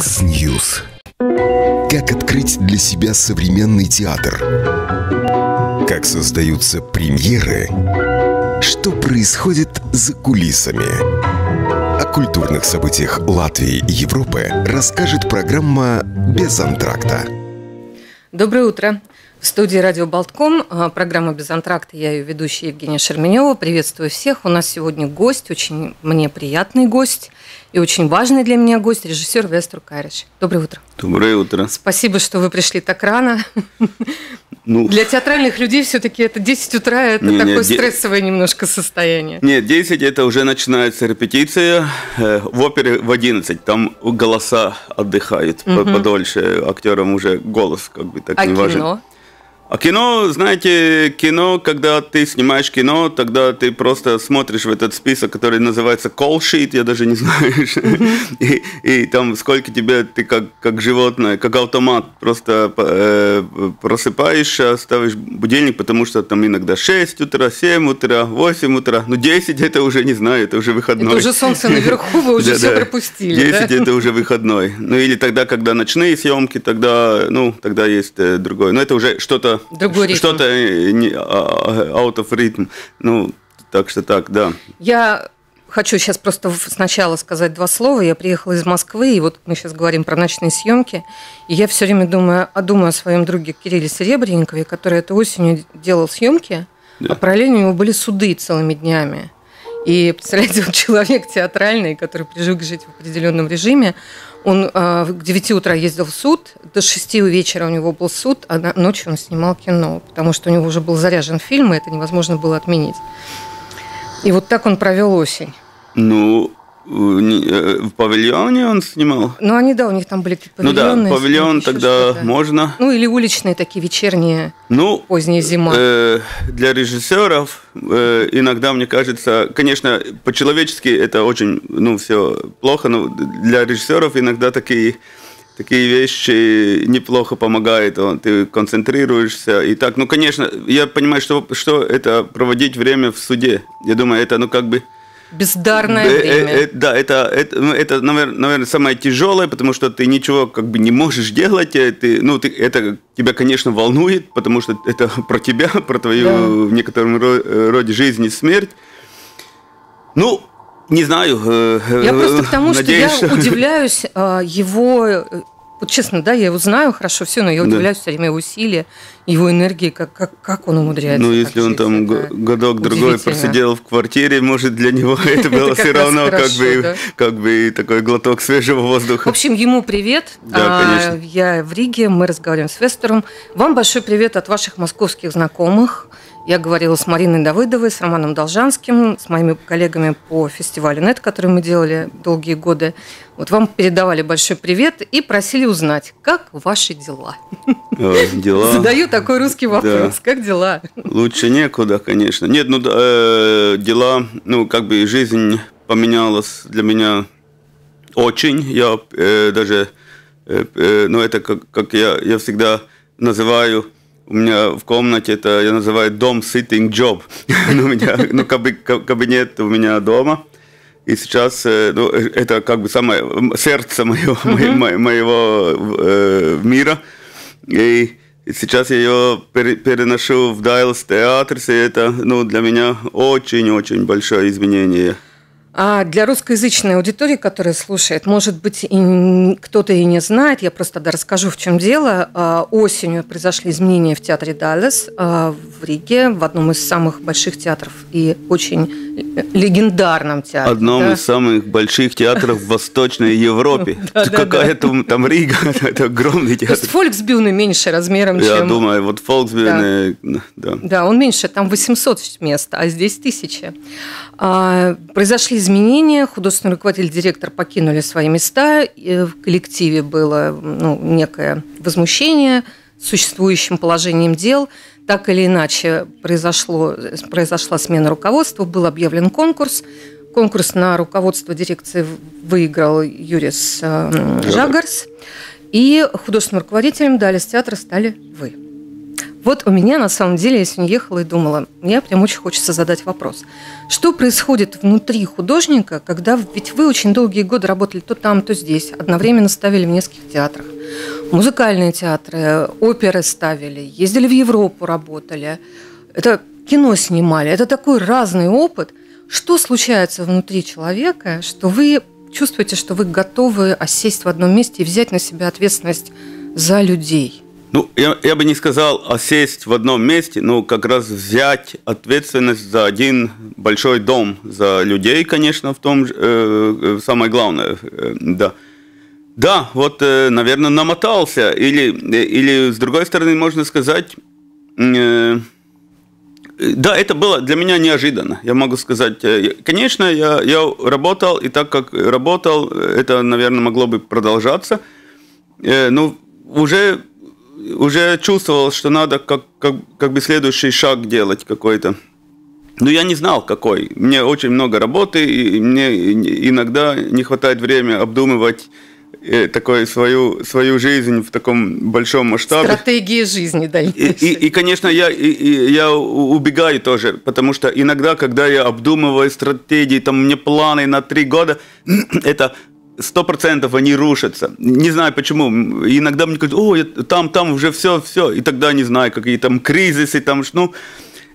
X-News. Как открыть для себя современный театр? Как создаются премьеры? Что происходит за кулисами? О культурных событиях Латвии и Европы расскажет программа «Без антракта». Доброе утро. В студии «Радио Болтком» а, программа «Без антракта». Я ее ведущая Евгения Шерменева. Приветствую всех. У нас сегодня гость, очень мне приятный гость и очень важный для меня гость, режиссер Вестер Карич. Доброе утро. Доброе утро. Спасибо, что вы пришли так рано. Ну, Для театральных людей все-таки это 10 утра, это не, такое не, стрессовое немножко состояние. Нет, 10 это уже начинается репетиция. Э, в опере в 11, там голоса отдыхают угу. подольше, актерам уже голос как бы так а не важен. Кино? А кино, знаете, кино, когда ты снимаешь кино, тогда ты просто смотришь в этот список, который называется call sheet, я даже не знаю, и, и там сколько тебе, ты как, как животное, как автомат, просто э, просыпаешься, ставишь будильник, потому что там иногда 6 утра, 7 утра, 8 утра, ну 10 это уже не знаю, это уже выходной. Это уже солнце наверху, вы уже все пропустили, 10 это уже выходной. Ну или тогда, когда ночные съемки, тогда, ну, тогда есть э, другое. Но это уже что-то Другой ритм. Что-то э, а, а, out of rhythm. Ну, так что так, да. Я хочу сейчас просто сначала сказать два слова. Я приехала из Москвы, и вот мы сейчас говорим про ночные съемки. И я все время думаю, а думаю о своем друге Кирилле Серебренникове, который этой осенью делал съемки, да. а параллельно у него были суды целыми днями. И представляете, он человек театральный, который привык жить в определенном режиме. Он э, к 9 утра ездил в суд, до 6 вечера у него был суд, а ночью он снимал кино, потому что у него уже был заряжен фильм, и это невозможно было отменить. И вот так он провел осень. Ну, в павильоне он снимал? Ну, они, да, у них там были какие-то павильоны. Ну да, павильон тогда можно. Ну, или уличные такие вечерние, ну, поздняя зима. Э, для режиссеров э, иногда, мне кажется, конечно, по-человечески это очень, ну, все плохо, но для режиссеров иногда такие такие вещи неплохо помогают, ты концентрируешься и так. Ну, конечно, я понимаю, что, что это проводить время в суде. Я думаю, это, ну, как бы Бездарное э, время. Э, э, да, это, это, ну, это наверное, наверное, самое тяжелое, потому что ты ничего как бы не можешь делать. Ты, ну, ты, это тебя, конечно, волнует, потому что это про тебя, про твою да. в некотором роде жизнь и смерть. Ну, не знаю. Я просто к тому, надеюсь, что я удивляюсь его вот честно, да, я его знаю хорошо, все, но я удивляюсь да. все время его усилия, его энергии, как, как, как он умудряется. Ну, если он там годок-другой просидел в квартире, может, для него это было все равно как бы, как бы такой глоток свежего воздуха. В общем, ему привет. Да, конечно. Я в Риге, мы разговариваем с Вестером. Вам большой привет от ваших московских знакомых. Я говорила с Мариной Давыдовой, с Романом Должанским, с моими коллегами по фестивалю «Нет», который мы делали долгие годы. Вот вам передавали большой привет и просили узнать, как ваши дела? дела? Задаю такой русский вопрос. Да. Как дела? Лучше некуда, конечно. Нет, ну, э, дела, ну, как бы жизнь поменялась для меня очень. Я э, даже, э, э, ну, это как, как я, я всегда называю – у меня в комнате это я называю дом sitting job. ну, у меня, ну, кабинет у меня дома. И сейчас э, ну, это как бы самое сердце моего, uh-huh. моего э, мира. И сейчас я ее переношу в Дайлс театр, и это ну, для меня очень-очень большое изменение. А для русскоязычной аудитории, которая слушает, может быть, и кто-то и не знает, я просто тогда расскажу, в чем дело. А, осенью произошли изменения в театре Даллас а, в Риге, в одном из самых больших театров и очень легендарном театре. Одном да? из самых больших театров в Восточной Европе. Какая там Рига, это огромный театр. То есть Фольксбюhne меньше размером, чем... Я думаю, вот Фольксбюhne, да. Да, он меньше, там 800 мест, а здесь тысяча. А, произошли изменения, художественный руководитель, директор покинули свои места, в коллективе было ну, некое возмущение существующим положением дел. Так или иначе произошло, произошла смена руководства, был объявлен конкурс. Конкурс на руководство дирекции выиграл Юрис э, Жагарс. И художественным руководителем Далис театра стали вы. Вот у меня на самом деле, я сегодня ехала и думала, мне прям очень хочется задать вопрос. Что происходит внутри художника, когда, ведь вы очень долгие годы работали то там, то здесь, одновременно ставили в нескольких театрах, музыкальные театры, оперы ставили, ездили в Европу, работали, это кино снимали, это такой разный опыт. Что случается внутри человека, что вы чувствуете, что вы готовы осесть в одном месте и взять на себя ответственность за людей? Ну, я, я бы не сказал осесть в одном месте, но как раз взять ответственность за один большой дом, за людей, конечно, в том же, э, э самое главное, э, да. Да, вот, э, наверное, намотался, или, э, или с другой стороны, можно сказать, э, да, это было для меня неожиданно, я могу сказать. Э, конечно, я, я работал, и так как работал, это, наверное, могло бы продолжаться. Э, ну, уже уже чувствовал, что надо как, как, как бы следующий шаг делать какой-то. Но я не знал, какой. Мне очень много работы, и мне иногда не хватает времени обдумывать э, такой свою, свою жизнь в таком большом масштабе. Стратегии жизни дальнейшей. И, и, и конечно, я, и, и, я убегаю тоже, потому что иногда, когда я обдумываю стратегии, там мне планы на три года, это сто процентов они рушатся. Не знаю почему. Иногда мне говорят, о, там, там уже все, все. И тогда не знаю, какие там кризисы, там, ну...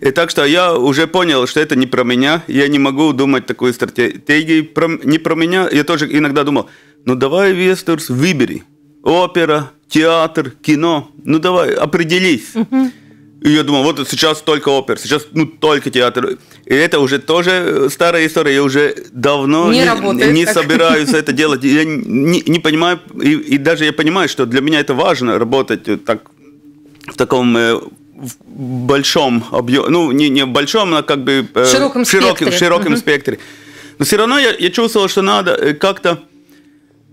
И так что я уже понял, что это не про меня. Я не могу думать такую стратегию про, не про меня. Я тоже иногда думал, ну давай, Виестурс, выбери. Опера, театр, кино. Ну давай, определись. Uh-huh. И я думал, вот сейчас только опер, сейчас ну только театр. И это уже тоже э, старая история. Я уже давно не, не, работает, не собираюсь это делать. Я не, не понимаю, и, и даже я понимаю, что для меня это важно работать так в таком э, в большом объеме, ну не не в большом, а как бы э, в широком, широком спектре. широком угу. спектре. Но все равно я, я чувствовал, что надо как-то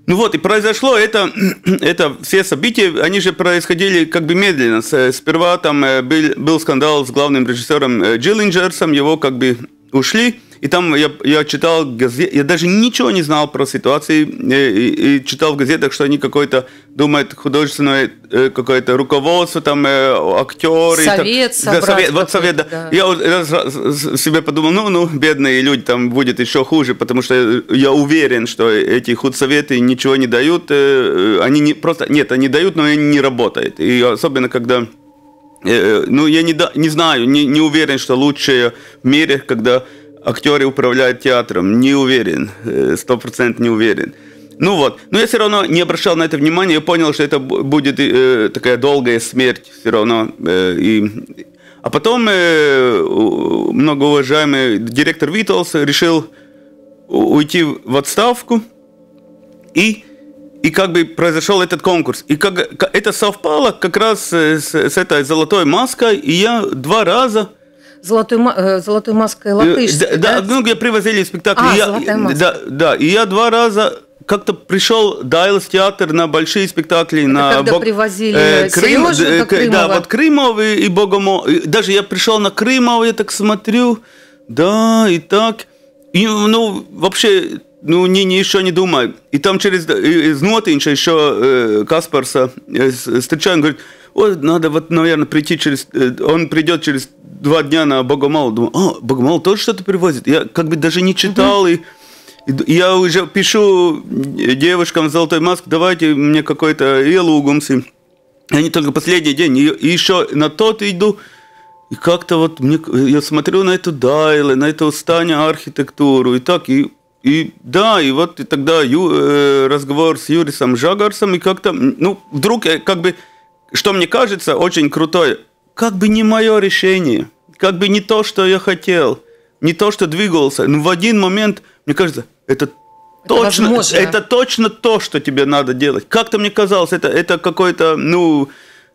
ну вот, и произошло это, это все события, они же происходили как бы медленно. Сперва там э, был, был скандал с главным режиссером э, Джиллинджерсом, его как бы ушли, и там я, я читал газеты, я даже ничего не знал про ситуацию, э, и, и читал в газетах, что они какой-то, думают, художественное э, какое-то руководство, там, э, актеры. Совет там, да, совет, Вот совет, да. да. Я раз, себе подумал, ну, ну, бедные люди, там будет еще хуже, потому что я уверен, что эти худсоветы ничего не дают, они не, просто, нет, они дают, но они не работают. И особенно, когда ну, я не, не знаю, не, не уверен, что лучшее в мире, когда актеры управляют театром. Не уверен, э, сто процентов не уверен. Ну вот, но я все равно не обращал на это внимания, я понял, что это будет э, такая долгая смерть все равно. Э, и... А потом э, многоуважаемый директор Витлс решил уйти в отставку, и, и как бы произошел этот конкурс. И как, это совпало как раз с, с этой золотой маской, и я два раза золотой, э, золотой маской латышской, э, да? Да, ну, где привозили спектакль. А, я, маска. Да, да, и я два раза как-то пришел Дайлс театр на большие спектакли. Это на когда Бог... привозили э, Крым, э, Да, вот Крымов и, и Богомо. Даже я пришел на Крымов, я так смотрю, да, и так. И, ну, вообще, ну, не, не, еще не думаю. И там через из Нотинча еще э, Каспарса э, встречаю, он говорит, Ой, надо вот, наверное, прийти через... Э, он придет через два дня на Богомол. Думаю, а, Богомол тоже что-то привозит. Я как бы даже не читал, и, и я уже пишу девушкам в золотой маске, давайте мне какой-то елугумсы. Они только последний день. И, и еще на тот иду, и как-то вот мне, я смотрю на эту Дайлы, на эту Станя архитектуру, и так, и, и да, и вот и тогда ю, э, разговор с Юрисом Жагарсом, и как-то, ну, вдруг как бы что мне кажется очень крутой, как бы не мое решение, как бы не то, что я хотел, не то, что двигался, но в один момент, мне кажется, это это точно, возможно. это точно то, что тебе надо делать. Как-то мне казалось, это, это какой-то, ну,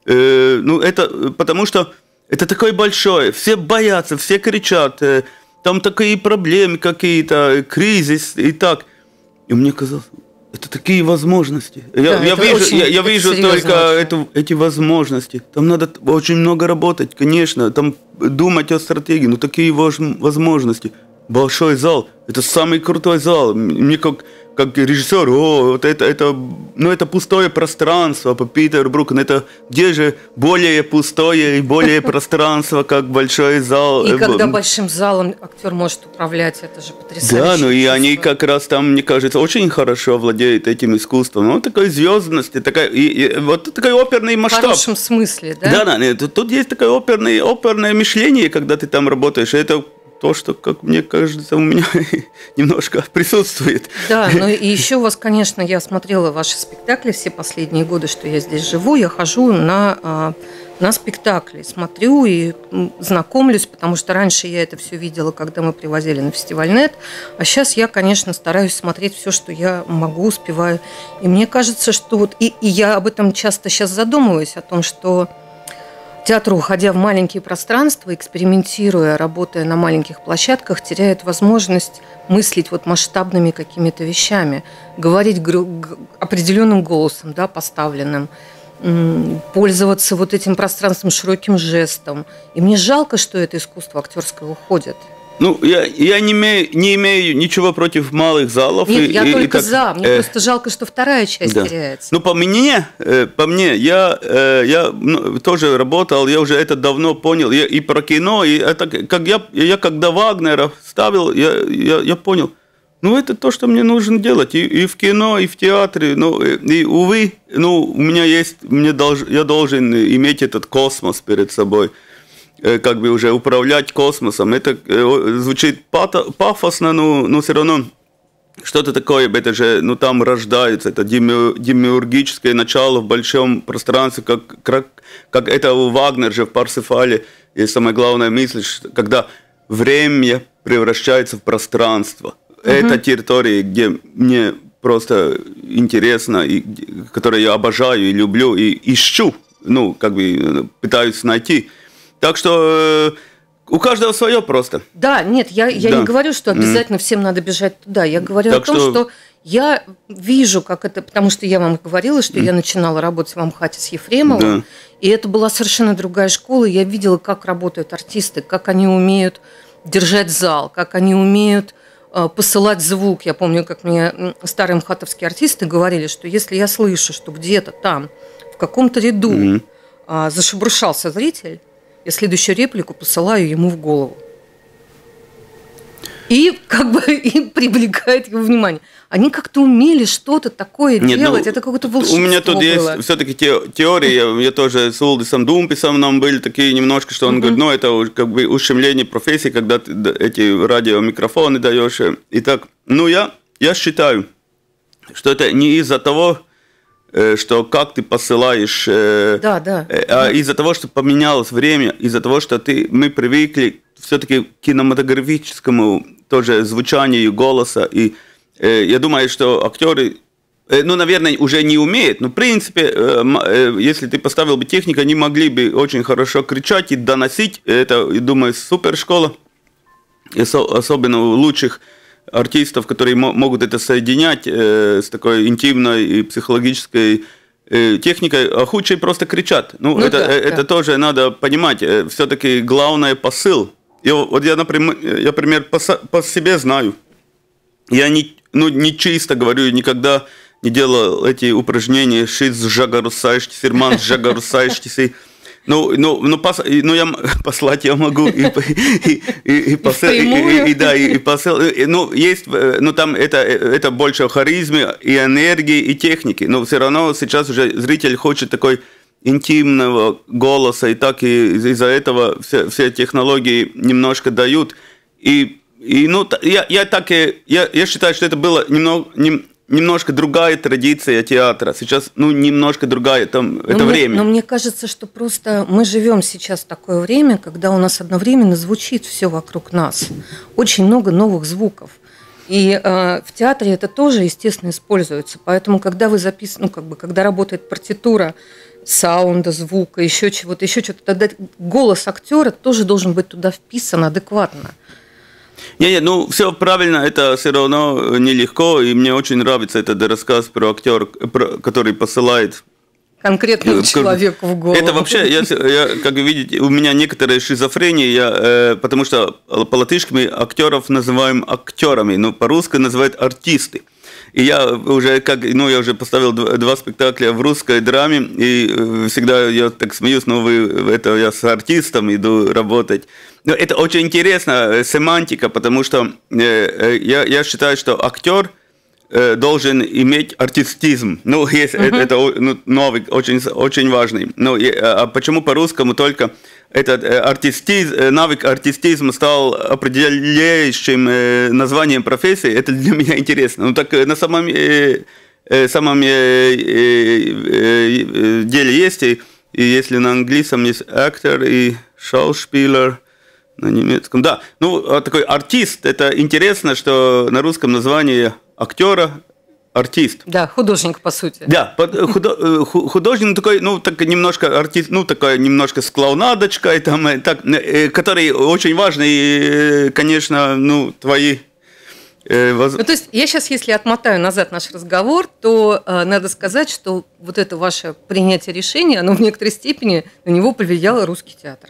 э, ну, это, потому что это такое большое, все боятся, все кричат, э, там такие проблемы какие-то, кризис и так. И мне казалось, это такие возможности. Я, да, я вижу, очень, я, я вижу только эту, эти возможности. Там надо очень много работать, конечно, там думать о стратегии, но такие возможности. Большой зал, это самый крутой зал. Мне как как режиссер, о, вот это, это, ну, это пустое пространство по Питеру Брукену, это где же более пустое и более пространство, как большой зал. И когда большим залом актер может управлять, это же потрясающе. Да, ну и они как раз там, мне кажется, очень хорошо владеют этим искусством. Ну, такой звездности, такая, и, и, вот такой оперный масштаб. В хорошем смысле, да? Да, да, нет, тут есть такое оперное, оперное мышление, когда ты там работаешь. Это то, что, как мне кажется, у меня немножко присутствует. Да, ну и еще у вас, конечно, я смотрела ваши спектакли все последние годы, что я здесь живу, я хожу на, а, на спектакли, смотрю и знакомлюсь, потому что раньше я это все видела, когда мы привозили на фестиваль НЕТ, а сейчас я, конечно, стараюсь смотреть все, что я могу, успеваю. И мне кажется, что вот, и, и я об этом часто сейчас задумываюсь, о том, что Театр, уходя в маленькие пространства, экспериментируя, работая на маленьких площадках, теряет возможность мыслить вот масштабными какими-то вещами, говорить определенным голосом, да, поставленным, пользоваться вот этим пространством широким жестом. И мне жалко, что это искусство актерское уходит. Ну, я, я не, имею, не имею ничего против малых залов. Нет, и, я и, только и так, за. Мне э, просто жалко, что вторая часть да. теряется. Ну, по мне, э, по мне, я, э, я ну, тоже работал, я уже это давно понял. Я, и про кино, и это, как я, я когда Вагнера ставил, я, я, я понял, ну, это то, что мне нужно делать и, и в кино, и в театре. Ну, и, и увы, ну, у меня есть, мне долж, я должен иметь этот космос перед собой. Э, как бы уже управлять космосом. Это э, звучит пафосно, но, но все равно что-то такое, это же, ну там рождается, это демиургическое начало в большом пространстве, как, как, как это у Вагнер же в Парсифале, и самая главная мысль, когда время превращается в пространство. Угу. Это территория, где мне просто интересно, и, которую я обожаю и люблю, и ищу, ну, как бы пытаюсь найти. Так что э, у каждого свое просто. Да, нет, я, я да. не говорю, что обязательно mm. всем надо бежать туда. Я говорю так о том, что... что я вижу, как это, потому что я вам говорила, что mm. я начинала работать в Амхате с Ефремовым, да. и это была совершенно другая школа. Я видела, как работают артисты, как они умеют держать зал, как они умеют э, посылать звук. Я помню, как мне старые мхатовские артисты говорили, что если я слышу, что где-то там, в каком-то ряду mm. зашебуршался зритель, я следующую реплику посылаю ему в голову. И как бы и привлекает его внимание. Они как-то умели что-то такое Нет, ну, делать, ну, это какое-то волшебство У меня тут было. есть все-таки те, теории, я, я тоже с Улдисом Думписом нам были такие немножко, что он uh-huh. говорит, ну это как бы ущемление профессии, когда ты эти радиомикрофоны даешь. И так, ну я, я считаю, что это не из-за того, что как ты посылаешь, э, да, да. Э, а из-за того, что поменялось время, из-за того, что ты, мы привыкли все-таки к кинематографическому тоже звучанию голоса, и я думаю, что актеры ну, наверное, уже не умеют, но, в принципе, если ты поставил бы технику, они могли бы очень хорошо кричать и доносить. Это, я думаю, супер школа, особенно у лучших артистов, которые могут это соединять э, с такой интимной и психологической э, техникой, а худшие просто кричат. Ну, ну это, да, это да. тоже надо понимать. Э, Все-таки главное посыл. И вот я, например, я, например по, по себе знаю. Я не, ну, не чисто говорю, никогда не делал эти упражнения «Шиц жагарусаешти, серман жагарусаешти». Ну, ну, ну, пос, ну я послать я могу и, и, и, и, посыл, и, и, да, и, и посыл. Ну, есть, э, ну там это, это больше о харизме и энергии и техники. Но все равно сейчас уже зритель хочет такой интимного голоса, и так и из-за этого все, все технологии немножко дают. И, и ну, я, я так и, я, я считаю, что это было немного, нем, немножко другая традиция театра. Сейчас, ну, немножко другая, там, но это мне, время. Но мне кажется, что просто мы живем сейчас в такое время, когда у нас одновременно звучит все вокруг нас. Очень много новых звуков. И э, в театре это тоже, естественно, используется. Поэтому, когда вы записываете, ну, как бы, когда работает партитура саунда, звука, еще чего-то, еще чего-то, тогда голос актера тоже должен быть туда вписан адекватно. Не, не, ну все правильно, это все равно нелегко, и мне очень нравится этот рассказ про актера, который посылает конкретному человеку в голову. Это вообще, я, я, как вы видите, у меня некоторые шизофрения, я, э, потому что по-латышски мы актеров называем актерами, но по-русски называют артисты. И я уже как, ну, я уже поставил два, два спектакля в русской драме, и э, всегда я так смеюсь, но вы, это я с артистом иду работать. Но это очень интересно, э, семантика, потому что э, я, я считаю, что актер должен иметь артистизм. Ну, есть, uh-huh. это, это ну, новый, очень, очень важный. Ну, и, а почему по-русскому только этот артистиз, навык артистизма стал определяющим названием профессии, это для меня интересно. Ну, так на самом, самом деле есть, и, и если на английском есть актер и шауспилер – на немецком. Да, ну, а такой артист, это интересно, что на русском название актера артист. Да, художник, по сути. Да, э, художник такой, ну, так немножко артист, ну, такая немножко с клоунадочкой, там, э, так, э, который очень важный, конечно, ну, твои ну, то есть я сейчас, если отмотаю назад наш разговор, то э, надо сказать, что вот это ваше принятие решения, оно в некоторой степени на него повлияло русский театр.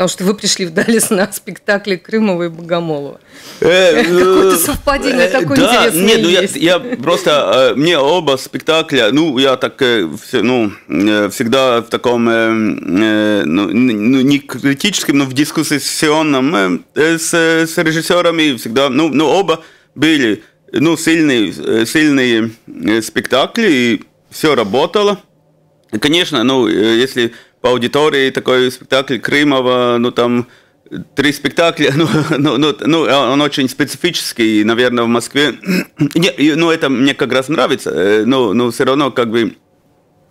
Потому что вы пришли в Далис на спектакле Крымова и Богомолова. Э, Какое-то совпадение э, такое интересное Нет, ну я просто, э, мне оба спектакля, ну, я так, ну, всегда в таком, ну, ну, не критическом, но в дискуссионном с, с режиссерами всегда, ну, ну, оба были, ну, сильные, сильные спектакли, и все работало. Конечно, ну, если по аудитории такой спектакль Крымова, ну там три спектакля, ну, ну, ну, ну, он очень специфический, наверное, в Москве. Не, ну, это мне как раз нравится, э, но, но все равно как бы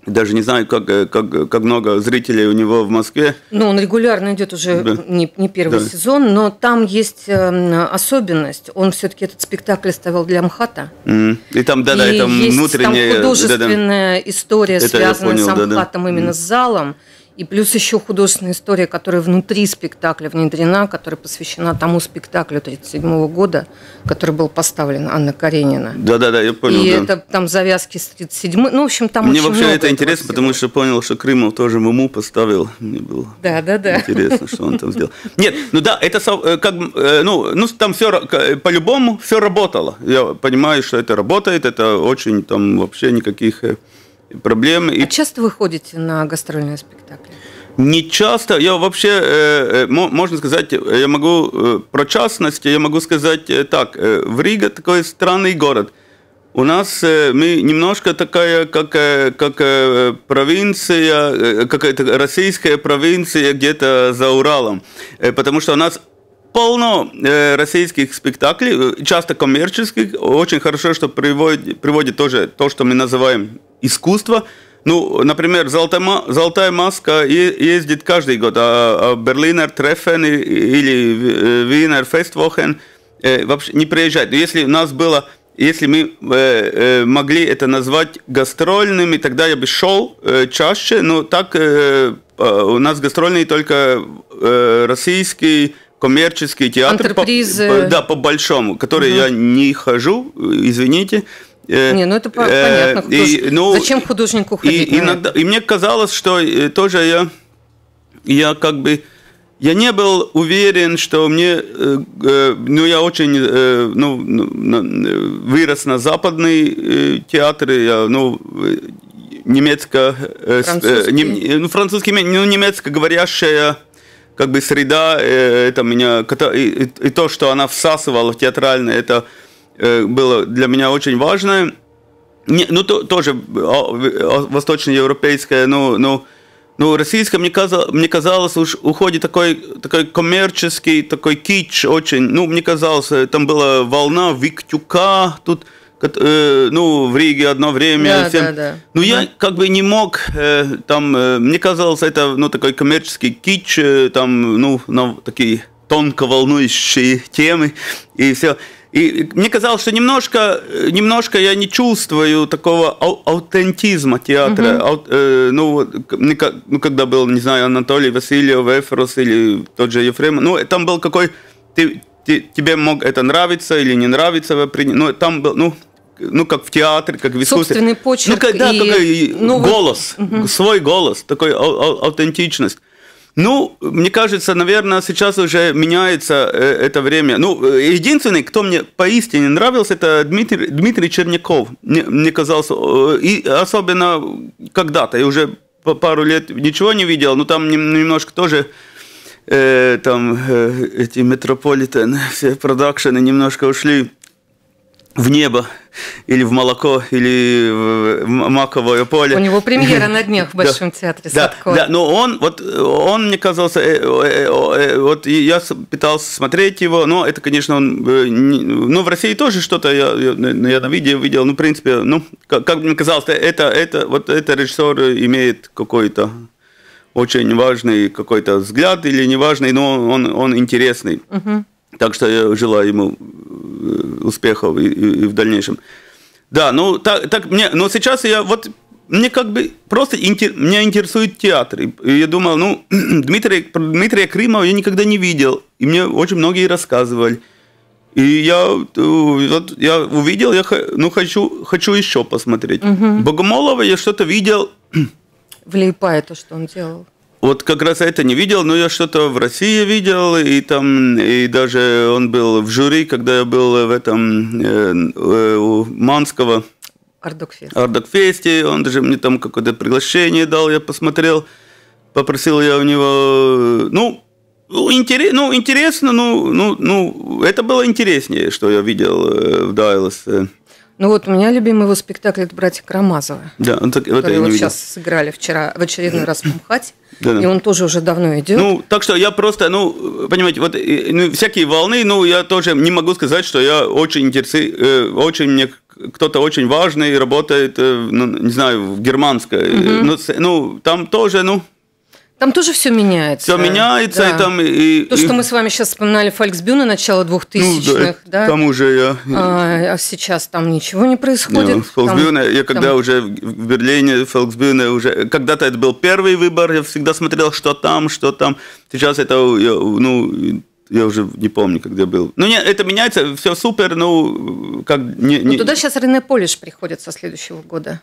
даже не знаю, как, э, как, как много зрителей у него в Москве. Ну, он регулярно идет уже да. не, не первый да. сезон, но там есть э, особенность. Он все-таки этот спектакль ставил для МХАТа. Mm. И там, да, да, это внутренняя... Там художественная да, да. история, это связанная понял, с МХАТом, да, да. именно mm. с залом. И плюс еще художественная история, которая внутри спектакля внедрена, которая посвящена тому спектаклю 1937 года, который был поставлен Анна Каренина. Да-да-да, я понял. И да. это там завязки с 37 Ну, в общем, там Мне вообще это интересно, всего. потому что понял, что Крымов тоже Муму поставил. Мне было да, да, да. интересно, что он там сделал. Нет, ну да, это э, как, э, ну, ну там все, по-любому все работало. Я понимаю, что это работает, это очень там вообще никаких э, проблем. А часто вы ходите на гастрольные спектакли? Не часто. Я вообще, э, э, можно сказать, я могу э, про частности, я могу сказать так. В Риге такой странный город. У нас мы немножко такая, как, как провинция, какая-то российская провинция где-то за Уралом. Потому что у нас полно российских спектаклей, часто коммерческих. Очень хорошо, что приводит, приводит тоже то, что мы называем искусство. Ну, например, Золотая, Золотая маска ездит каждый год, а, а Берлинер Трефен или Винер Фествохен э, вообще не приезжает. Если у нас было, если мы э, э, могли это назвать гастрольными, тогда я бы шел чаще, но так у нас гастрольный только российский коммерческий театр. По, по, да, по большому, который угу. я не хожу, извините. Э, не, ну это э, понятно. И, ну, Зачем художнику ходить? И, иногда, и мне казалось, что э, тоже я, я как бы я не был уверен, что мне, ну я очень, ну, ну вырос на западный театр, я, ну немецко, французский, не, ну французский, ну немецко говорящая как бы среда, это меня, и, и то, что она всасывала в театральное, это Э, было для меня очень важно. Не, ну, то, тоже восточноевропейское, ну, ну, ну, российское, мне казалось, мне казалось, уж уходит такой, такой коммерческий, такой кич очень. Ну, мне казалось, э, там была волна Виктюка, тут, э, ну, в Риге одно время. Да, всем. да, да. Ну, я как бы не мог, э, там, э, мне казалось, это, ну, такой коммерческий кич, э, там, ну, ну, такие тонко волнующие темы и все. И мне казалось, что немножко, немножко я не чувствую такого ау- аутентизма театра. Угу. Ау- э, ну, ну, когда был, не знаю, Анатолий Васильев, Эфрос или тот же Ефрем, ну, там был какой... Ты, ты, тебе мог это нравиться или не нравиться, ну, там был, ну, ну, как в театре, как в искусстве. Собственный почерк ну, как, да, и... Какой, новый... голос, угу. свой голос, такой ау- аутентичность. Ну, мне кажется, наверное, сейчас уже меняется э, это время. Ну, э, единственный, кто мне поистине нравился, это Дмитрий, Дмитрий Черняков. Мне, мне казался, э, и особенно когда-то, я уже пару лет ничего не видел, но там немножко тоже э, там э, эти метрополитен, все продакшены немножко ушли в небо, или в молоко, или в маковое поле. У него премьера на днях в Большом театре да, да, но он, вот, он мне казался, э, э, э, вот я пытался смотреть его, но это, конечно, он, ну, в России тоже что-то, я, я, на видео видел, ну, в принципе, ну, как, как мне казалось, это, это, вот это режиссер имеет какой-то очень важный какой-то взгляд или неважный, но он, он интересный. Угу. Так что я желаю ему э, успехов и, и, и в дальнейшем. Да, ну так, так мне, но сейчас я вот мне как бы просто интер, меня интересует театр. И я думал, ну, Дмитрия, Дмитрия Крымова я никогда не видел. И мне очень многие рассказывали. И я, э, вот, я увидел, я ну, хочу, хочу еще посмотреть. Угу. Богомолова я что-то видел. В Лиепае то, что он делал. Вот как раз это не видел, но я что-то в России видел, и там, и даже он был в жюри, когда я был в этом э, э у Манского. Артдокфест. Артдокфесте, он даже мне там какое-то приглашение дал, я посмотрел, попросил я у него, ну, интерес, ну интересно, ну, ну, ну, это было интереснее, что я видел э, в Дайлес. Ну вот у меня любимый его спектакль это «Братья Карамазовы», да, он так, который вот сейчас сыграли вчера в очередной раз в МХАТе. Да, да. И он тоже уже давно идет. Ну, так что я просто, ну, понимаете, вот ну, всякие волны, ну, я тоже не могу сказать, что я очень интересую, э, очень мне кто-то очень важный работает, э, ну, не знаю, в германской. Угу. Ну, ну, там тоже, ну, там тоже все меняется. Все меняется, да. и там... И, То, и... что мы с вами сейчас вспоминали Фольксбюна начала 2000-х, ну, да, да? К тому же я... А, а сейчас там ничего не происходит. Нет, Фольксбюна, там, я когда там... уже в Берлине, Фольксбюна уже... Когда-то это был первый выбор, я всегда смотрел, что там, что там. Сейчас это, я, ну, я уже не помню, когда был. Ну, нет, это меняется, все супер, ну, как... Не, не... Ну, туда сейчас Рене Полиш приходит со следующего года.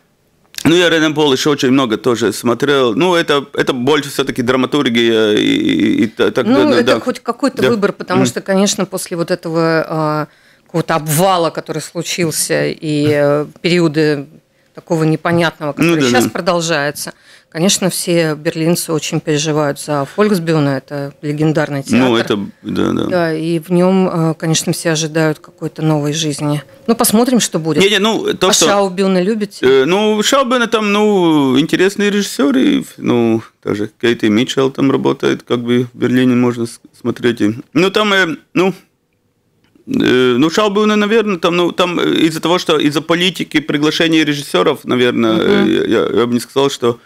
Ну, я Ренем Пол еще очень много тоже смотрел. Ну, это, это больше все-таки драматургия и, и, и так Ну, да, это да. хоть какой-то да. выбор, потому mm. что, конечно, после вот этого а, какого-то обвала, который случился, и а, периоды такого непонятного, который ну, да, сейчас да. продолжается, Конечно, все берлинцы очень переживают за Фольксбюна, это легендарный театр. Ну, это, да, да. Да, и в нем, э, конечно, все ожидают какой-то новой жизни. Ну, посмотрим, что будет. Не, не, ну, то, а что... Шаубюна любите? Э, ну, Шаубюна там, ну, интересный режиссер, и, ну, даже Кейти Митчелл там работает, как бы в Берлине можно смотреть. Ну, там, э, ну, э, ну, Шаубюна, наверное, там, ну, там из-за того, что из-за политики приглашения режиссеров, наверное, угу. я, я бы не сказал, что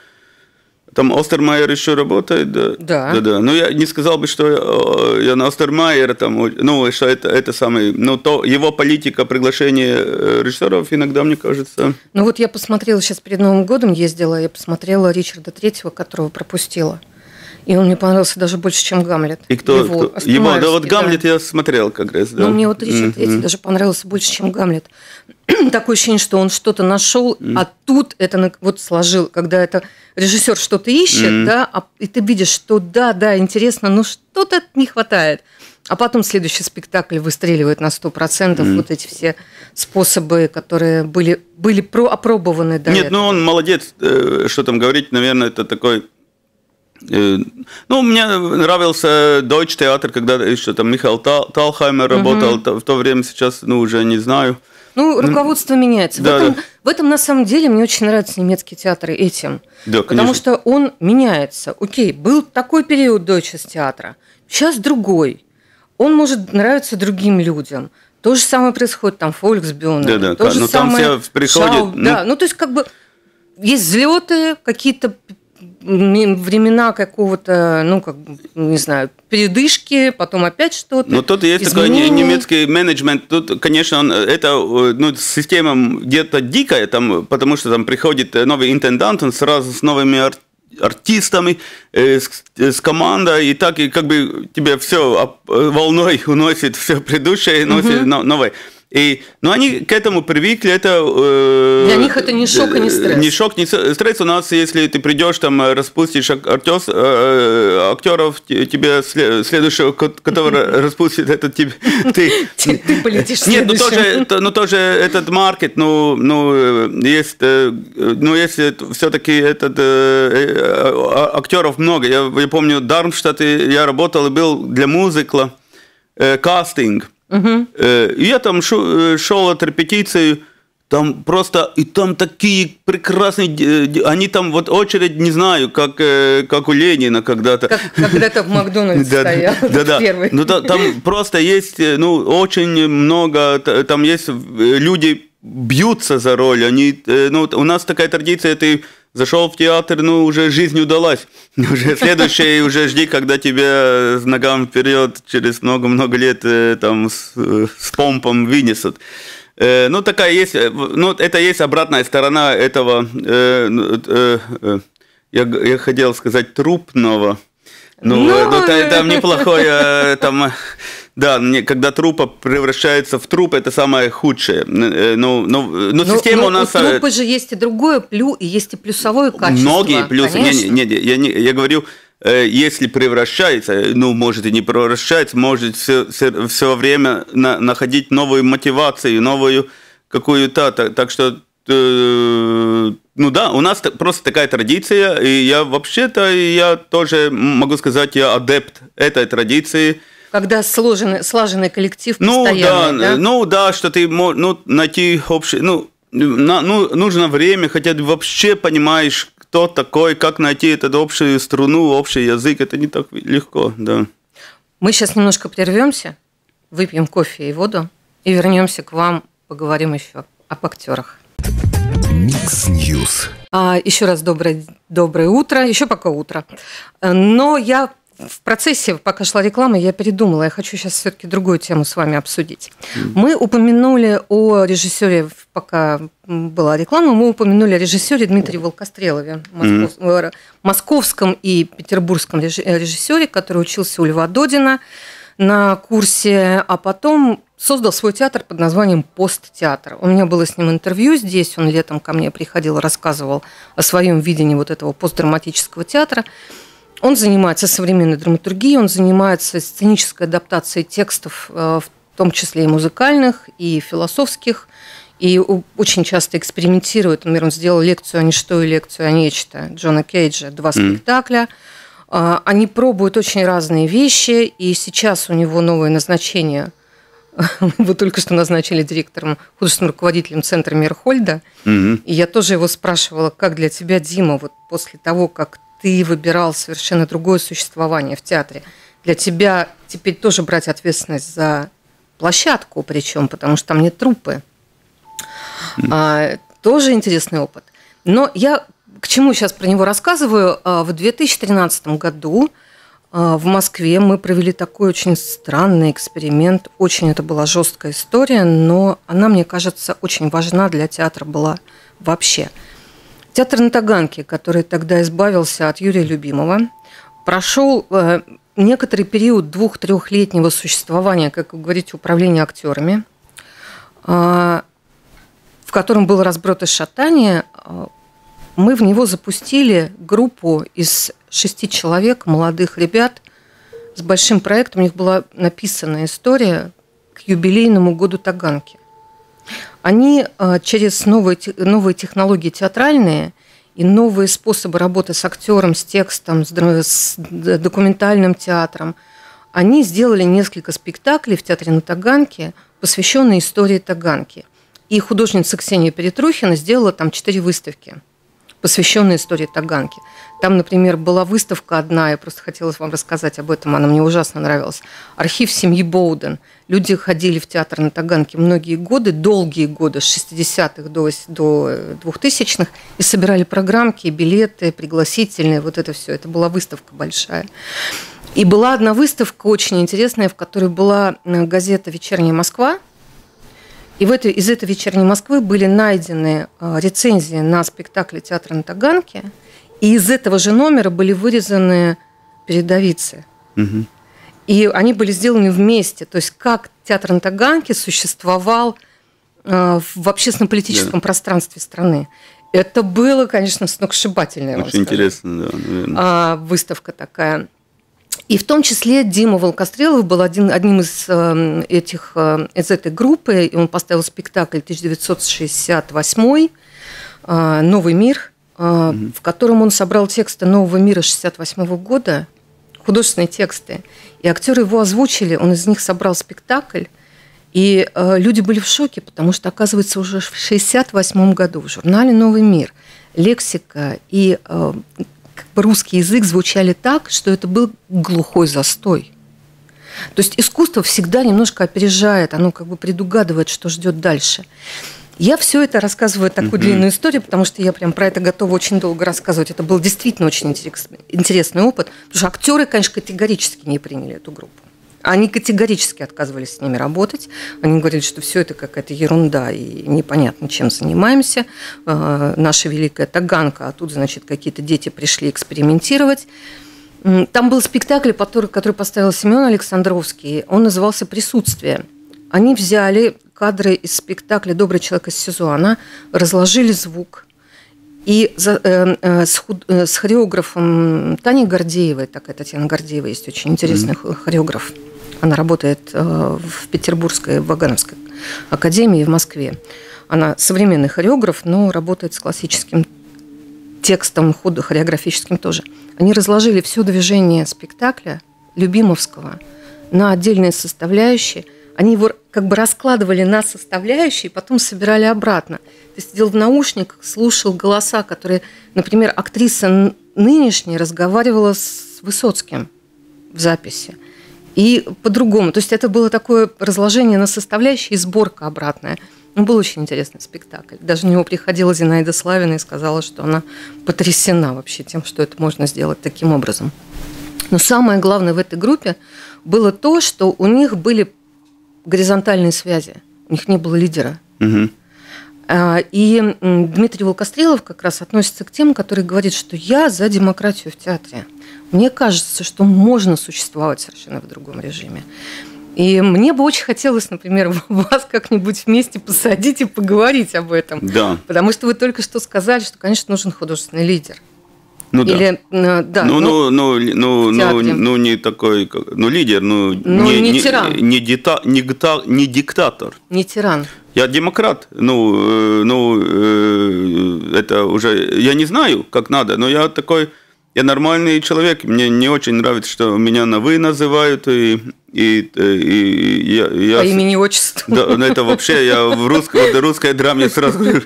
там Остермайер еще работает, да? Да. Да, да. Но я не сказал бы, что я на Остермайера там, ну, что это, это самый, ну, то его политика приглашения э, режиссеров иногда, мне кажется. Ну, вот я посмотрела сейчас перед Новым годом, ездила, я посмотрела Ричарда Третьего, которого пропустила. И он мне понравился даже больше, чем Гамлет. И кто? Его, кто? его да, вот Гамлет да. я смотрел как раз. Да. Но мне вот Ричард mm-hmm. даже понравился больше, чем Гамлет. Такое ощущение, что он что-то нашел, mm-hmm. а тут это вот сложил, когда это режиссер что-то ищет, mm-hmm. да, а, и ты видишь, что да, да, интересно, но что-то не хватает. А потом следующий спектакль выстреливает на 100%. Mm. Вот эти все способы, которые были, были про, опробованы до Нет, этого. ну он молодец, э, что там говорить. Наверное, это такой ну, мне нравился Deutsche театр, когда еще там Михаил Талхаймер работал угу. в то время, сейчас, ну, уже не знаю. Ну, руководство меняется. Да, в, этом, да. в этом, на самом деле, мне очень нравятся немецкие театры этим. Да, потому что он меняется. Окей, был такой период Deutsche театра, сейчас другой. Он может нравиться другим людям. То же самое происходит там в Фольксбюне. Да, да, то же но самое там все приходит. Шау, ну... Да, ну то есть как бы есть взлеты, какие-то времена какого-то, ну, как не знаю, передышки, потом опять что-то. Но тут есть изменения. такой немецкий менеджмент. Тут, конечно, он, это ну, система где-то дикая, там, потому что там приходит новый интендант, он сразу с новыми ар артистами, э, с, с командой, и так, и как бы тебе все волной уносит все предыдущее и носит угу. новое. И, ну, они к этому привыкли, это... Э, Для них это не шок и не стресс. Не шок, не стресс. У нас, если ты придешь, там, распустишь актер, э, актеров, тебе следующего, который распустит, это тебе... Ты, ты полетишь Нет, ну тоже, ну тоже этот маркет, ну, ну, есть, ну, если все-таки этот, а, актеров много. Я, я помню, Дармштадт, я работал и был для мюзикла, кастинг. Угу. Я там шел от репетиции, там просто, и там такие прекрасные, они там вот очередь, не знаю, как, э, как у Ленина когда-то. Как когда-то в Макдональдсе стоял. Да, да. Первый. Ну, там просто есть, э, ну, очень много, там есть люди, бьются за роль, они, ну, у нас такая традиция, ты зашел в театр, ну, уже жизнь удалась. Уже следующее, уже жди, когда тебя с ногам вперед через много-много лет э, там с, с помпом вынесут. Э, ну, такая есть, э, ну, это есть обратная сторона этого, я, я хотел сказать, трупного, ну, ну, ну там, там неплохое, там да, когда трупа превращается в труп, это самое худшее. Э, ну, ну, ну, ну система но, у нас... У э, трупа же есть и другое, плю, есть и плюсовое качество. Многие плюсы. Не, не, не, я, не, я говорю, э, если превращается, ну, может и не превращается, может все, все, все время на, находить новую мотивацию, новую какую-то, так, так что ну да, у нас просто такая традиция, и я вообще-то, я тоже могу сказать, я адепт этой традиции. Когда сложенный, слаженный коллектив ну, да, да, ну да, что ты ну, найти общий, ну, на, ну, нужно время, хотя ты вообще понимаешь, кто такой, как найти эту общую струну, общий язык, это не так легко, да. Мы сейчас немножко прервемся, выпьем кофе и воду и вернемся к вам, поговорим еще об актерах. Mix News. А, еще раз доброе, доброе утро, еще пока утро. Но я в процессе, пока шла реклама, я передумала. Я хочу сейчас все-таки другую тему с вами обсудить. Мы упомянули о режиссере, пока была реклама, мы упомянули о режиссере Дмитрии Волкострелове, москов, мм московском и петербургском режиссере, который учился у Льва Додина на курсе, а потом создал свой театр под названием «Посттеатр». У меня было с ним интервью здесь, он летом ко мне приходил, рассказывал о своем видении вот этого постдраматического театра. Он занимается современной драматургией, он занимается сценической адаптацией текстов, э, в том числе и музыкальных, и философских, и очень часто экспериментирует. Например, он сделал лекцию о ничто и лекцию о нечто Джона Кейджа, два mm. спектакля. А, они пробуют очень разные вещи, и сейчас у него новое назначение. Вы только что назначили директором, художественным руководителем центра Мирхольда. Mm-hmm. И я тоже его спрашивала, как для тебя, Дима, вот после того, как ты выбирал совершенно другое существование в театре. Для тебя теперь тоже брать ответственность за площадку, причем, потому что там нет трупы. А, тоже интересный опыт. Но я к чему сейчас про него рассказываю? А, в 2013 году а, в Москве мы провели такой очень странный эксперимент. Очень это была жесткая история, но она, мне кажется, очень важна для театра была вообще – Театр на Таганке, который тогда избавился от Юрия Любимого, прошел э, некоторый период двух-трехлетнего существования, как вы говорите, управления актерами, э, в котором был разброд и шатание. Э, мы в него запустили группу из шести человек, молодых ребят, с большим проектом. У них была написана история к юбилейному году Таганки. Они а, через новые, новые технологии театральные и новые способы работы с актером, с текстом, с документальным театром, они сделали несколько спектаклей в театре на Таганке, посвященные истории Таганки. И художница Ксения Перетрухина сделала там четыре выставки, посвященные истории Таганки. Там, например, была выставка одна, я просто хотела вам рассказать об этом, она мне ужасно нравилась. Архив семьи Боуден. Люди ходили в театр на Таганке многие годы, долгие годы, с 60-х до, до 2000-х, и собирали программки, билеты, пригласительные, вот это все. Это была выставка большая. И была одна выставка очень интересная, в которой была э, газета «Вечерняя Москва», и в этой, из этой «Вечерней Москвы» были найдены э, рецензии на спектакли театра на Таганке – и из этого же номера были вырезаны передовицы. Угу. И они были сделаны вместе. То есть как театр на Таганке существовал э, в общественно-политическом да. пространстве страны. Это было, конечно, сногсшибательное. Очень интересно, да, наверное. А, выставка такая. И в том числе Дима Волкострелов был один, одним из, э, этих, э, из этой группы, и он поставил спектакль 1968 э, «Новый мир», в котором он собрал тексты «Нового мира» 68 года, художественные тексты, и актеры его озвучили, он из них собрал спектакль, и люди были в шоке, потому что, оказывается, уже в 1968 году в журнале «Новый мир» лексика и как бы русский язык звучали так, что это был глухой застой. То есть искусство всегда немножко опережает, оно как бы предугадывает, что ждет дальше. Я все это рассказываю такую mm-hmm. длинную историю, потому что я прям про это готова очень долго рассказывать. Это был действительно очень интересный опыт, потому что актеры, конечно, категорически не приняли эту группу. Они категорически отказывались с ними работать. Они говорили, что все это какая-то ерунда и непонятно, чем занимаемся. Э, наша великая Таганка, а тут, значит, какие-то дети пришли экспериментировать. Там был спектакль, который, который поставил Семен Александровский. Он назывался «Присутствие». Они взяли кадры из спектакля «Добрый человек из Сезуана», разложили звук – и за, э, э, с, худ, э, с хореографом Таней Гордеевой, такая Татьяна Гордеева есть очень интересный mm-hmm. хореограф. Она работает э, в Петербургской Вагановской академии в Москве. Она современный хореограф, но работает с классическим текстом, худо хореографическим тоже. Они разложили все движение спектакля Любимовского на отдельные составляющие – они его как бы раскладывали на составляющие, потом собирали обратно. Есть сидел в наушниках, слушал голоса, которые, например, актриса нынешняя разговаривала с Высоцким в записи. И по-другому. То есть это было такое разложение на составляющие и сборка обратная. Ну, был очень интересный спектакль. Даже на него приходила Зинаида Славина и сказала, что она потрясена вообще тем, что это можно сделать таким образом. Но самое главное в этой группе было то, что у них были горизонтальные связи. У них не было лидера. Угу. И Дмитрий Волкострелов как раз относится к тем, которые говорят, что я за демократию в театре. Мне кажется, что можно существовать совершенно в другом режиме. И мне бы очень хотелось, например, вас как-нибудь вместе посадить и поговорить об этом. Да. Потому что вы только что сказали, что, конечно, нужен художественный лидер. Ну Или, да. да. Ну, ну, ну, ну, ну, ну, не такой, ну, лидер, ну, ну не, не, тиран. Не, дита, не, гта, не диктатор. Не тиран. Я демократ. Ну, э, ну, э, это уже, я не знаю, как надо, но я такой я нормальный человек, мне не очень нравится, что меня на «вы» называют, и, и, и я, я... По имени отчеству. Да, ну это вообще, я в русской, в русской драме сразу говорю,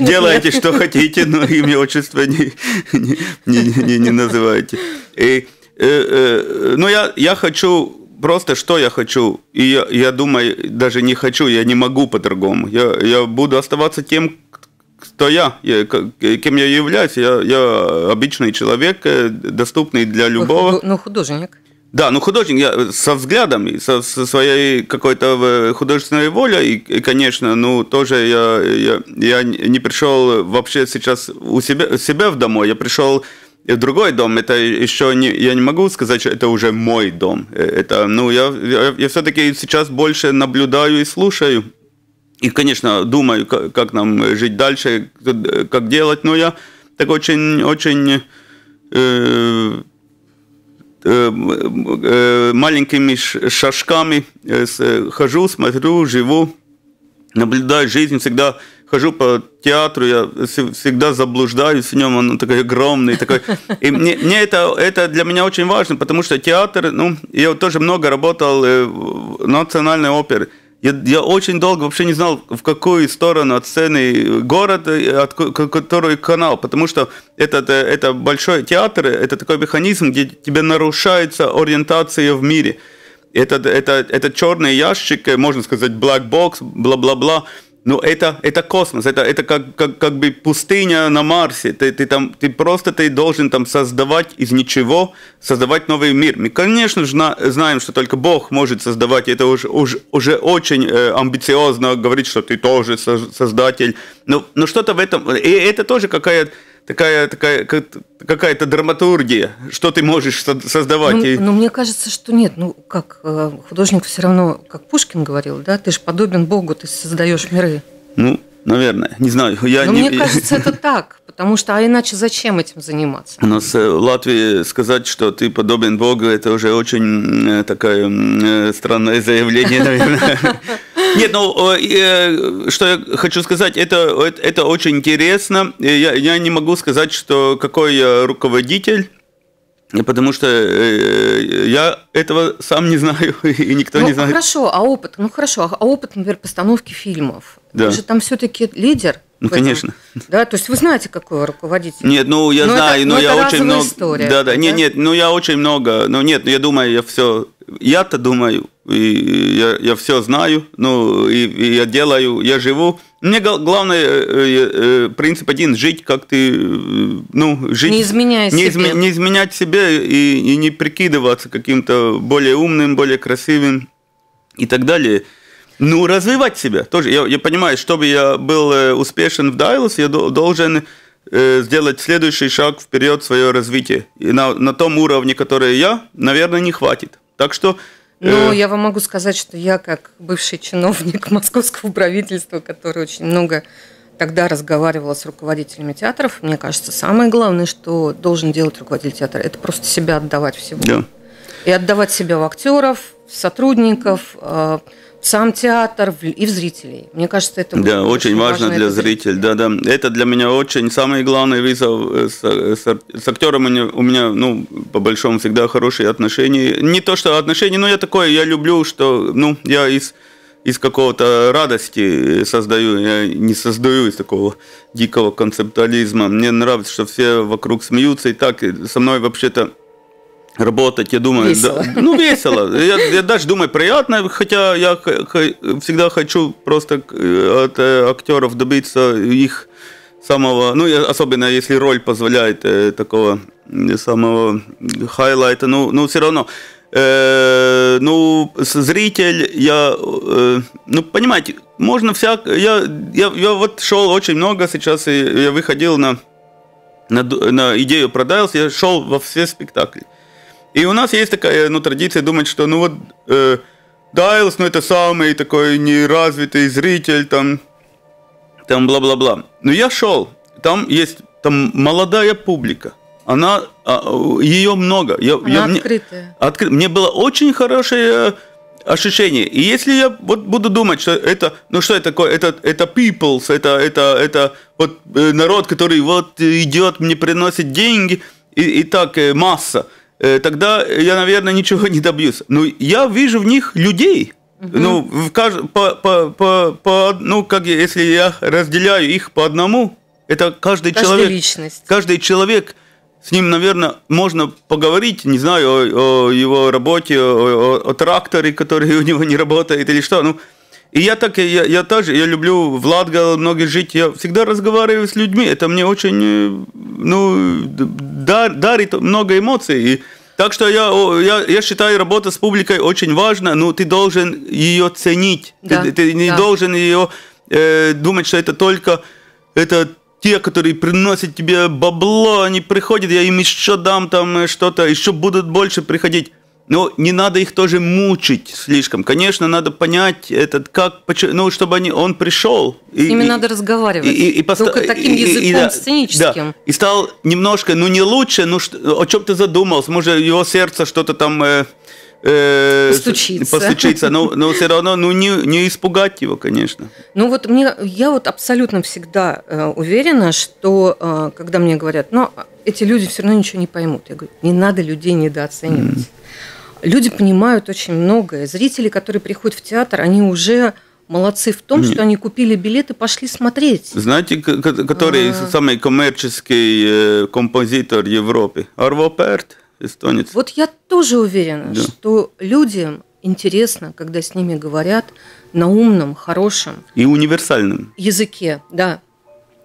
делайте, что хотите, но имя, отчество не, не, не, не называйте. И, э, э, но я, я хочу просто что я хочу, и я, я думаю, даже не хочу, я не могу по-другому. Я, я буду оставаться тем, кто я, кем я являюсь. Я, я обычный человек, э, доступный для любого. Ну, художник. Да, ну художник я со взглядом, со, со своей какой-то э, художественной волей, и, и, конечно, ну тоже я, я, я не пришел вообще сейчас у себя, себя в домой, я пришел в другой дом, это еще не, я не могу сказать, что это уже мой дом. Э, это, ну, я, я, я все-таки сейчас больше наблюдаю и слушаю и, конечно, думаю, как, нам жить дальше, как делать, но я так очень, очень э, э, э маленькими шажками э, хожу, смотрю, живу, наблюдаю жизнь, всегда хожу по театру, я всегда заблуждаюсь в нем, он такой огромный, такой. И мне, мне это, это для меня очень важно, потому что театр, ну, я тоже много работал в национальной опере, я, я очень долго вообще не знал, в какую сторону от сцены город, от который канал, потому что этот, это большой театр, это такой механизм, где тебе нарушается ориентация в мире. Это, это, это черный ящик, можно сказать, black box, бла-бла-бла. Но это, это космос, это, это как, как, как бы пустыня на Марсе. Ты, ты, там, ты просто ты должен там создавать из ничего, создавать новый мир. Мы, конечно же, знаем, что только Бог может создавать. Это уже, уже, уже очень э, амбициозно говорить, что ты тоже создатель. Но, но что-то в этом... И это тоже какая-то такая, такая как- какая-то драматургия, что ты можешь со- создавать. Ну, И- ну, мне кажется, что нет. Ну, как э, художник все равно, как Пушкин говорил, да, ты же подобен Богу, ты создаешь миры. Ну, наверное, не знаю. Я Но не, мне кажется, это так, потому что, а иначе зачем этим заниматься? У нас э, в Латвии сказать, что ты подобен Богу, это уже очень э, такое странное заявление, наверное. Нет, ну, э, э, что я хочу сказать, это, это- это очень интересно. Я, я не могу сказать, что какой я руководитель, потому что э, я этого сам не знаю, и никто ну, не знает. хорошо, а опыт? Ну, хорошо, а опыт, например, постановки фильмов? Да. Же там все-таки лидер. Ну, этом. конечно. Да, то есть вы знаете, какой руководитель? Нет, ну я Ну, это- знаю, ну, но это я очень много. история, да, да, нет, да? нет, ну я очень много. Ну нет, ну я думаю, я все. Я-то думаю, и я, я все знаю, ну и, и я делаю, я живу. Мне гла- главное э, э, э, принцип один: жить как ты, ну жить. Не изменяя не, себе. изме- не изменять себе и, и не прикидываться каким-то более умным, более красивым и так далее. Ну, развивать себя тоже. Я, я понимаю, чтобы я был э, успешен в Дайлас, я до- должен э, сделать следующий шаг вперед в свое развитие. И на, на том уровне, который я, наверное, не хватит. Так что... э, Ну, я вам могу сказать, что я, как бывший чиновник московского правительства, который очень много тогда разговаривала с руководителями театров, мне кажется, самое главное, что должен делать руководитель театра, это просто себя отдавать всему. Да. И отдавать себя в актеров, в сотрудников, э, сам театр и в зрителей. Мне кажется, это Да, очень важно для это зрителя. Да, да. Это для меня очень самый главный вызов. э, С, с, ар- с актером у меня, у меня, ну, по большому всегда хорошие отношения. Не то, что отношения, но я такой, я люблю, что, ну, я из из какого-то радости создаю, я не создаю из такого дикого концептуализма. Мне нравится, что все вокруг смеются, и так со мной вообще-то работать, я думаю, Весело. да, ну весело. Я, я даже думаю приятно, хотя я всегда хочу просто э, от э, актеров добиться их самого, ну особенно если роль позволяет э, такого э, самого хайлайта, ну, ну все равно. Э, ну, зритель, я, э, ну, понимаете, можно всяк, я, я, я вот шел очень много сейчас, и я выходил на, на, на идею продался, я шел во все спектакли. И у нас есть такая ну, традиция думать, что ну вот э, Дайлс, ну это самый такой неразвитый зритель, там, там бла-бла-бла. Но я шел, там есть там молодая публика. Она, а, ее много. Я, Она я- мне- откры- Мне было очень хорошее ощущение. И если я вот буду думать, что это, ну что это такое, это, это peoples, это, это, это вот э, народ, который вот идет, мне приносит деньги, и, и так э, масса, тогда я, наверное, ничего не добьюсь. Но я вижу в них людей. Ну, в кажд- по, по, по, по, ну, как если я разделяю их по одному, это каждый Каждая человек. личность. Каждый человек, с ним, наверное, можно поговорить, не знаю, о, о его работе, о, о- о тракторе, который у него не работает или что. Ну, и я так, я, я тоже, я люблю в Латгале много жить, я всегда разговариваю с людьми, это мне очень, э, ну, дар- дарит много эмоций. И так что я, я, я считаю, работа с публикой очень важна, но ты должен ее ценить, Да, ты, ты не да. должен ее э, думать, что это только это те, которые приносят тебе бабло, они приходят, я им еще дам там э, что-то, еще будут больше приходить. Но не надо их тоже мучить слишком. Конечно, надо понять этот, как, ну, чтобы они, он пришел. С ними надо разговаривать. поста- Только таким и- и- языком и да, сценическим. да. И стал немножко, ну не лучше, ну о чем ты задумался, может его сердце что-то там э, э, Постучится. постучится, но, но все равно, ну не, не испугать его, конечно. Ну вот мне, я вот абсолютно всегда э, уверена, что э, когда мне говорят, ну эти люди все равно ничего не поймут, я говорю, не надо людей недооценивать. Люди понимают очень многое. Зрители, которые приходят в театр, они уже молодцы в том, Нет. что они купили билет и пошли смотреть. Знаете, который А. самый коммерческий э, композитор Европы? Арво Перт, эстонец. Вот я тоже уверена, Да. что людям интересно, когда с ними говорят на умном, хорошем И универсальным. языке, да.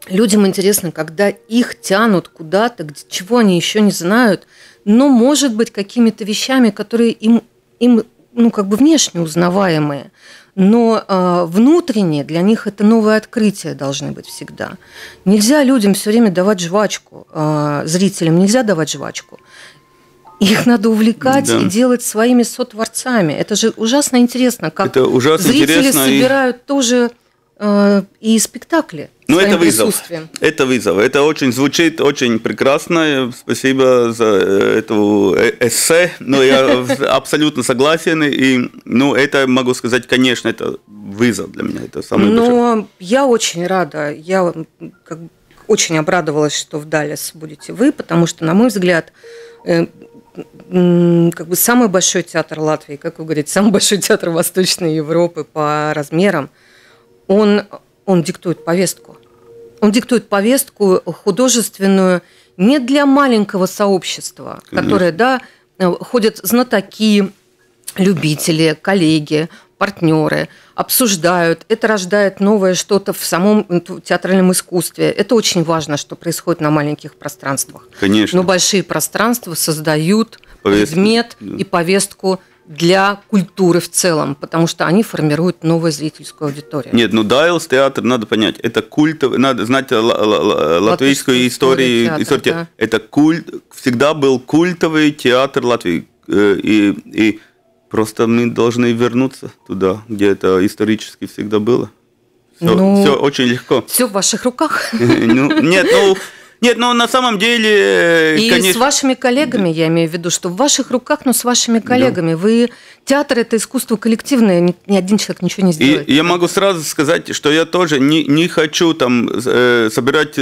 Людям интересно, когда их тянут куда-то, чего они еще не знают, но, может быть, какими-то вещами, которые им, им ну, как бы внешне узнаваемые. но э, внутренне для них это новое открытие должны быть всегда. Нельзя людям все время давать жвачку, э, зрителям нельзя давать жвачку. Их надо увлекать да. и делать своими сотворцами. Это же ужасно интересно, как это ужасно зрители интересно собирают и... тоже и спектакли. Ну, это вызов. Это вызов. Это очень звучит очень прекрасно. Спасибо за э, эту э, эссе. Но я абсолютно согласен. И, ну, это, могу сказать, конечно, это вызов для меня. Это самое Но большое. я очень рада. Я как, очень обрадовалась, что в Далес будете вы, потому что, на мой взгляд, э, как бы самый большой театр Латвии, как вы говорите, самый большой театр Восточной Европы по размерам, он, он диктует повестку. Он диктует повестку художественную не для маленького сообщества, Конечно. которое, да, ходят знатоки, любители, коллеги, партнеры, обсуждают, это рождает новое что-то в самом театральном искусстве. Это очень важно, что происходит на маленьких пространствах. Конечно. Но большие пространства создают повестку. предмет да. и повестку для культуры в целом, потому что они формируют новую зрительскую аудиторию. Нет, ну Дайлс театр, надо понять, это культ, надо знать латвийскую историю. Театр, историю. Да. Это культ, всегда был культовый театр Латвии. Э, и, и Просто мы должны вернуться туда, где это исторически всегда было. Все, ну, все очень легко. Все в ваших руках. Ну, нет, ну, нет, ну на самом деле, И конечно... с вашими коллегами, я имею в виду, что в ваших руках, но с вашими коллегами. Да. Вы театр это искусство коллективное, ни, ни один человек ничего не сделает. И я могу сразу сказать, что я тоже не, не хочу там э, собирать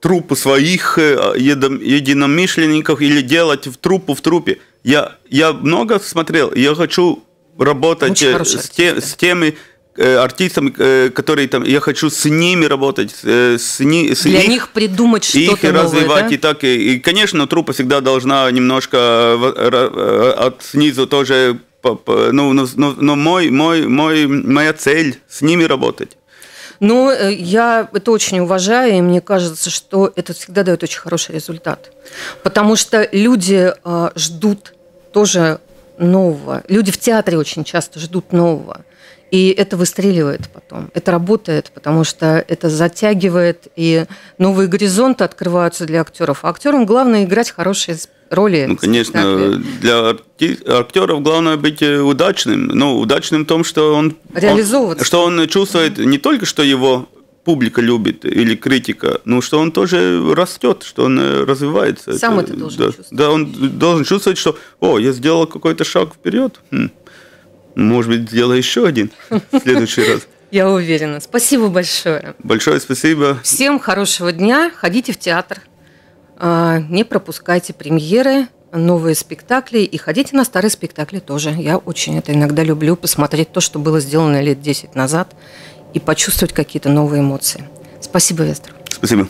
трупы своих э, единомышленников или делать в трупу в трупе. Я, я много смотрел, я хочу работать э, с, те, с теми э, артистами, э, которые там, я хочу с ними работать, с, ни, с Для них, них придумать что-то их развивать да? и так. И, и, конечно, трупа всегда должна немножко от снизу тоже, ну, но, но, но мой, мой, мой, моя цель с ними работать. Но я это очень уважаю, и мне кажется, что это всегда дает очень хороший результат. Потому что люди ждут тоже нового. Люди в театре очень часто ждут нового. И это выстреливает потом. Это работает, потому что это затягивает, и новые горизонты открываются для актеров. А актерам главное играть хорошие роли. Ну, конечно, для актеров главное быть э, удачным. Ну, удачным в том, что он, он, что он чувствует не только, что его публика любит или критика, ну что он тоже растет, что он э, развивается. Сам это, это должен да, чувствовать. Да, он должен чувствовать, что, о, я сделал какой-то шаг вперед. Хм, может быть, сделаю еще один в следующий раз. Я уверена. Спасибо большое. Большое спасибо. Всем хорошего дня. Ходите в театр. А, не пропускайте премьеры, новые спектакли и ходите на старые спектакли тоже. Я очень это иногда люблю, посмотреть то, что было сделано лет 10 назад и почувствовать какие-то новые эмоции. Спасибо, Вестер. Спасибо.